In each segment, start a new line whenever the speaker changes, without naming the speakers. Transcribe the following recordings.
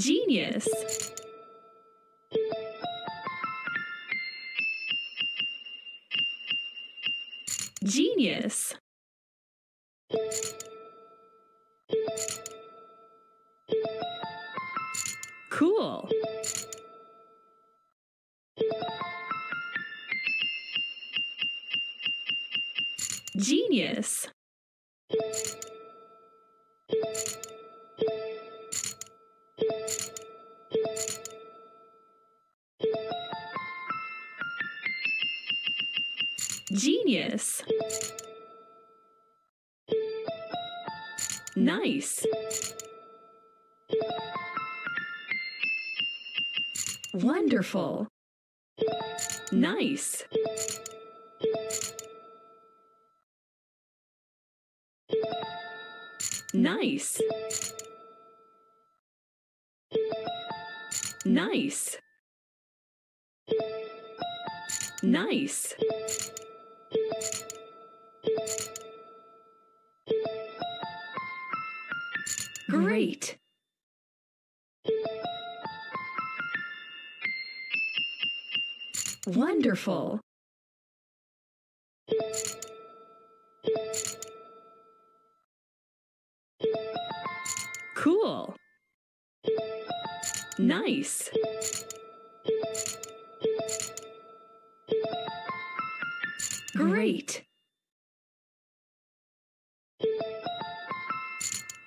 Genius. Genius. Cool. Genius. Genius. Nice. Wonderful. Nice. Nice. Nice. Nice. Great. Wonderful. Cool. Nice. Great.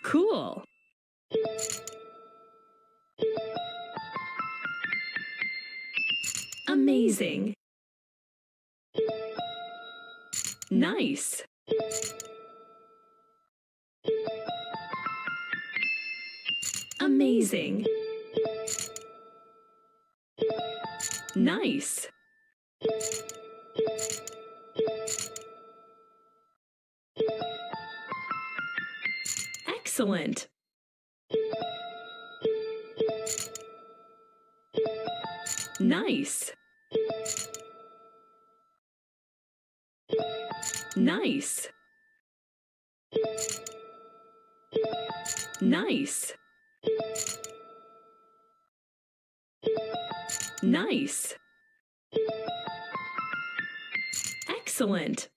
Cool. Amazing. Nice. Amazing. Nice. Excellent. Nice. Nice. Nice. Nice. Excellent.